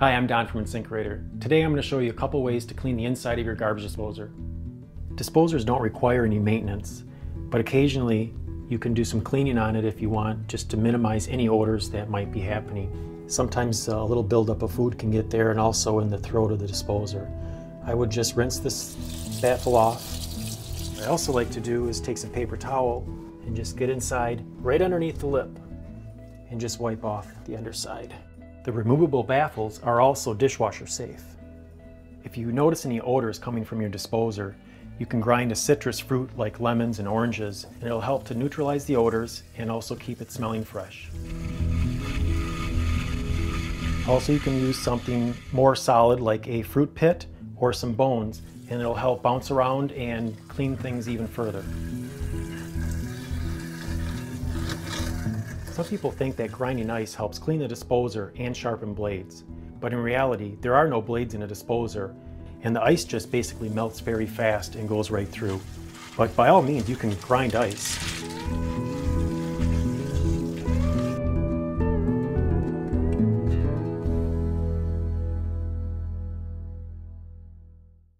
Hi, I'm Don from InSinkErator. Today I'm going to show you a couple ways to clean the inside of your garbage disposer. Disposers don't require any maintenance, but occasionally you can do some cleaning on it if you want, just to minimize any odors that might be happening. Sometimes uh, a little buildup of food can get there and also in the throat of the disposer. I would just rinse this baffle off. What I also like to do is take some paper towel and just get inside right underneath the lip and just wipe off the underside. The removable baffles are also dishwasher safe. If you notice any odors coming from your disposer, you can grind a citrus fruit like lemons and oranges, and it'll help to neutralize the odors and also keep it smelling fresh. Also, you can use something more solid like a fruit pit or some bones, and it'll help bounce around and clean things even further. Some people think that grinding ice helps clean the disposer and sharpen blades, but in reality, there are no blades in a disposer, and the ice just basically melts very fast and goes right through. But by all means, you can grind ice.